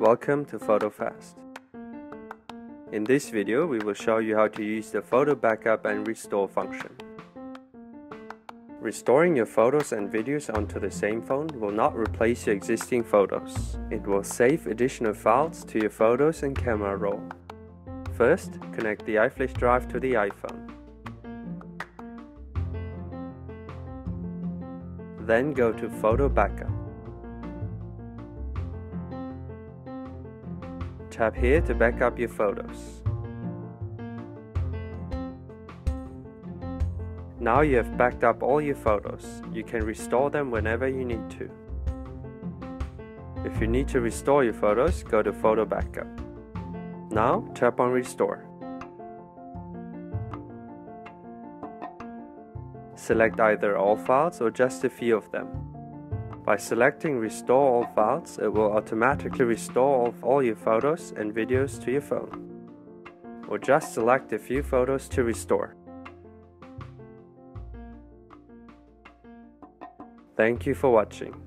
Welcome to PhotoFast. In this video, we will show you how to use the photo backup and restore function. Restoring your photos and videos onto the same phone will not replace your existing photos. It will save additional files to your photos and camera roll. First, connect the iFlash drive to the iPhone. Then go to Photo Backup. Tap here to back up your photos. Now you have backed up all your photos. You can restore them whenever you need to. If you need to restore your photos, go to Photo Backup. Now tap on Restore. Select either all files or just a few of them. By selecting Restore All Files, it will automatically restore all, your photos and videos to your phone. Or just select a few photos to restore. Thank you for watching.